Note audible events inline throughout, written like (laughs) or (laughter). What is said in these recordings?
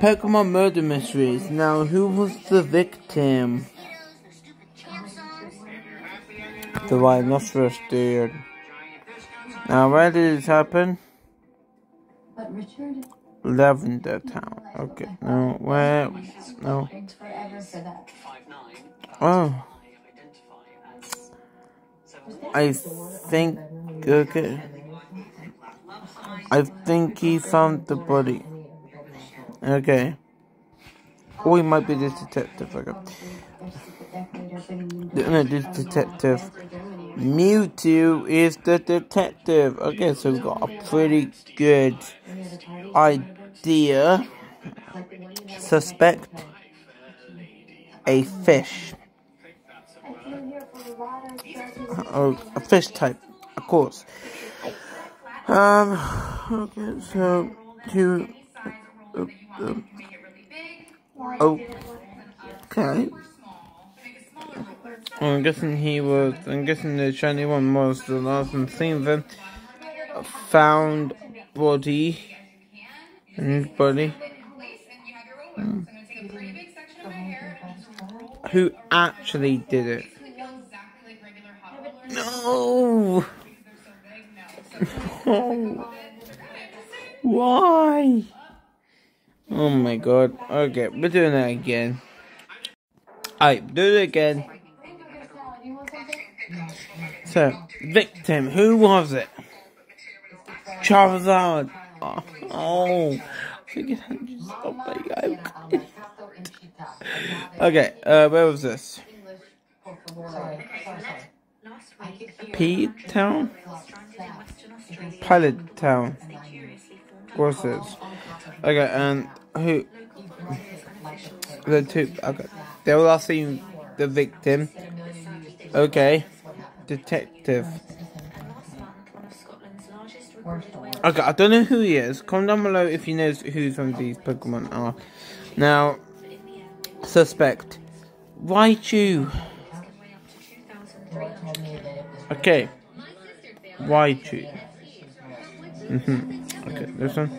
Pokemon Murder Mysteries. Now, who was the victim? The rhinoceros dude. Now, where did this happen? Lavender Town. Okay. No, where? No. Oh. I think. Okay. I think he found the body. Okay. Or he might be this detective. Okay. No, this detective. Mewtwo is the detective. Okay, so we've got a pretty good idea. Suspect a fish. Oh, a fish type, of course. Um, okay, so to. Uh, uh, oh, okay. I'm guessing he was. I'm guessing the shiny one was the last one seen them. Found body. And body. Hmm. Who actually did it? No! no! (laughs) Why? Oh my god. Okay, we're doing that again. Alright, do it again. So, victim, who was it? Charizard. Oh, oh. (laughs) okay, uh, where was this? P Town? Pallet Town. What's? Okay, and who? The two. Okay, they were last seen the victim. Okay, detective. Okay, I don't know who he is. Comment down below if you know who some of these Pokemon are. Now, suspect. Raichu. Okay. Raichu. Mm hmm Okay, this one.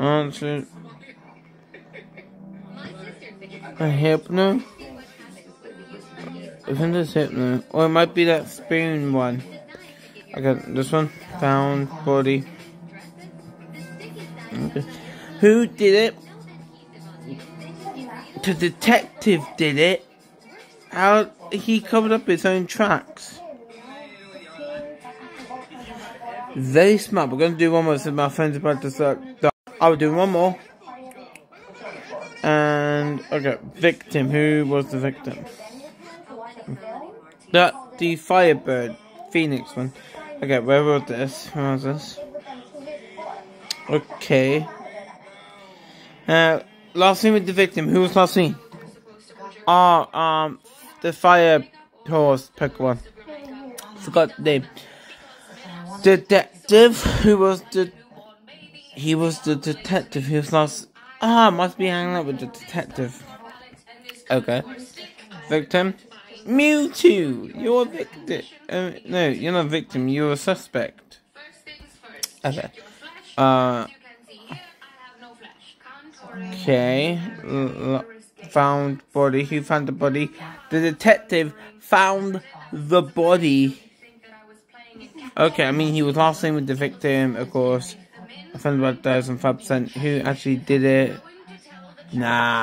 Um, Answer. A Hypno? Isn't this Hypno? Or it might be that spoon one. Okay, this one. Found body. Okay. Who did it? The detective did it. How he covered up his own tracks. Very smart. We're gonna do one more since my friend's about to start. I'll do one more. And okay, victim. Who was the victim? That the Firebird Phoenix one. Okay, where was this? Where was this? Okay. Uh, last seen with the victim. Who was last seen? Uh, um, the fire horse Pokemon. Forgot the name. Detective. Who was the? He was the detective. He was last. Ah, must be hanging out with the detective. Okay. Victim. Mewtwo. You're a victim. Uh, no, you're not a victim. You're a suspect. Okay. Uh. Okay. L found body. Who found the body? The detective found the body. Okay, I mean, he was last seen with the victim, of course. I found about 1,005%. Who actually did it? Nah.